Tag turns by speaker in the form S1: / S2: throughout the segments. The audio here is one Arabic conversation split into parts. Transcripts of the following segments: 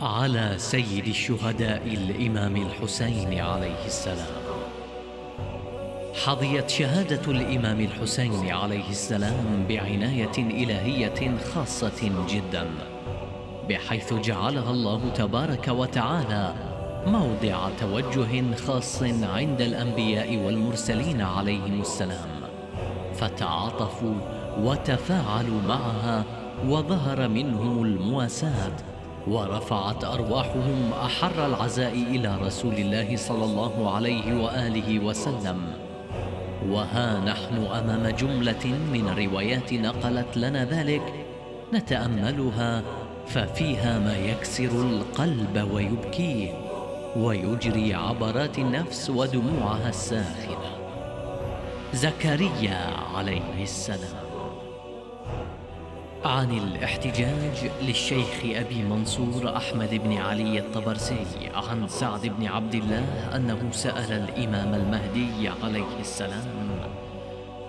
S1: على سيد الشهداء الإمام الحسين عليه السلام. حظيت شهادة الإمام الحسين عليه السلام بعناية إلهية خاصة جدا بحيث جعلها الله تبارك وتعالى موضع توجه خاص عند الأنبياء والمرسلين عليهم السلام. فتعاطفوا وتفاعلوا معها وظهر منهم المواساة ورفعت أرواحهم أحر العزاء إلى رسول الله صلى الله عليه وآله وسلم. وها نحن أمام جملة من الروايات نقلت لنا ذلك نتأملها ففيها ما يكسر القلب ويبكيه ويجري عبرات النفس ودموعها الساخنة. زكريا عليه السلام. عن الاحتجاج للشيخ أبي منصور أحمد بن علي الطبرسي عن سعد بن عبد الله أنه سأل الإمام المهدي عليه السلام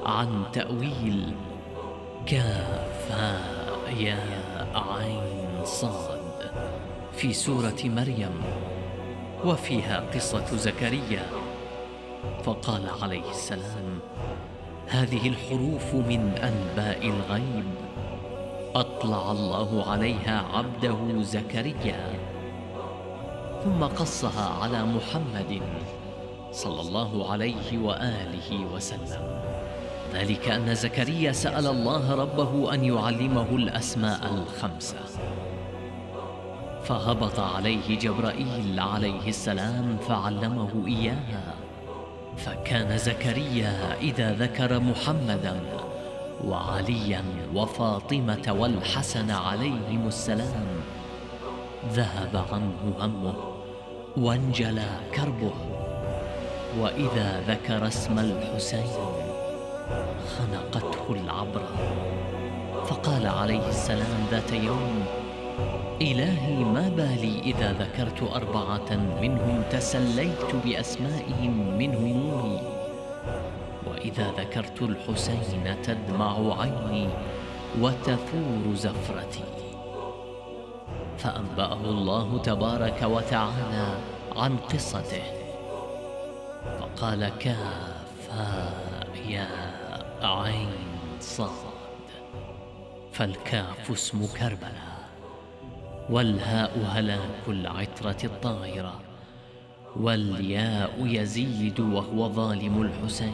S1: عن تأويل كاف يا عين صاد في سورة مريم وفيها قصة زكريا. فقال عليه السلام هذه الحروف من أنباء الغيب. أطلع الله عليها عبده زكريا. ثم قصها على محمد صلى الله عليه وآله وسلم. ذلك أن زكريا سأل الله ربه أن يعلمه الأسماء الخمسة. فهبط عليه جبرائيل عليه السلام فعلمه إياها. فكان زكريا إذا ذكر محمداً وعليا وفاطمة والحسن عليهم السلام. ذهب عنه همه وانجلى كربه. وإذا ذكر اسم الحسين خنقته العبرة فقال عليه السلام ذات يوم إلهي ما بالي إذا ذكرت أربعة منهم تسليت بأسمائهم من همومي. وإذا ذكرت الحسين تدمع عيني وتفور زفرتي. فأنبأه الله تبارك وتعالى عن قصته. فقال كاف يا عين صاد. فالكاف اسم كربلاء والهاء هلاك العترة الطائرة والياء يزيد وهو ظالم الحسين.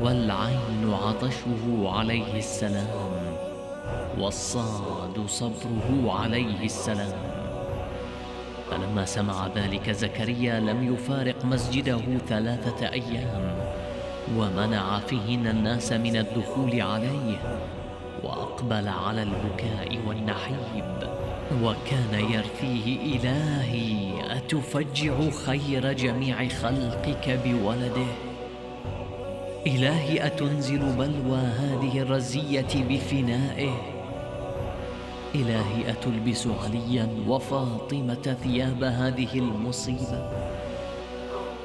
S1: والعين عطشه عليه السلام والصاد صبره عليه السلام. فلما سمع ذلك زكريا لم يفارق مسجده ثلاثة أيام ومنع فيهن الناس من الدخول عليه وأقبل على البكاء والنحيب. وكان يرثيه إلهي أتفجع خير جميع خلقك بولده؟ إلهي أتنزل بلوى هذه الرزية بفنائه. إلهي أتلبس عليا وفاطمة ثياب هذه المصيبة.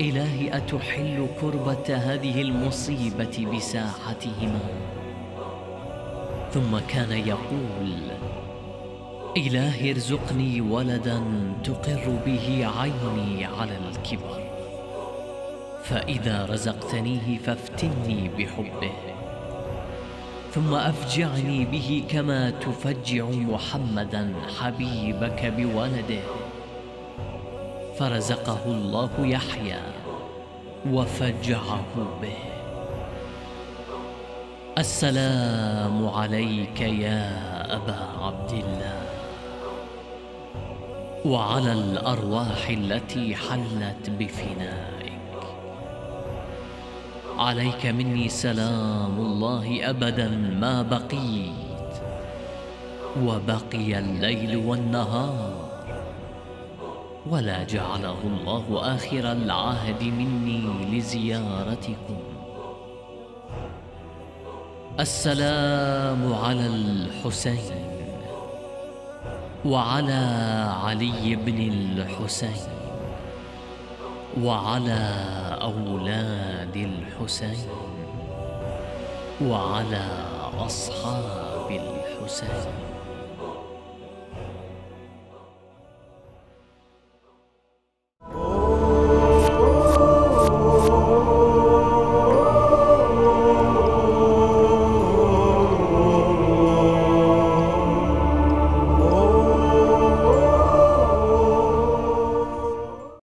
S1: إلهي أتحل كربة هذه المصيبة بساحتهما. ثم كان يقول إلهي ارزقني ولدا تقر به عيني على الكبر. فإذا رزقتنيه فافتني بحبه ثم أفجعني به كما تفجع محمدا حبيبك بولده. فرزقه الله يحيى وفجعه به. السلام عليك يا أبا عبد الله. وعلى الأرواح التي حلت بفنائك عليك مني سلام الله أبدا ما بقيت. وبقي الليل والنهار. ولا جعله الله آخر العهد مني لزيارتكم. السلام على الحسين. وعلى علي بن الحسين. وعلى أولاد الحسين. وعلى أصحاب الحسين.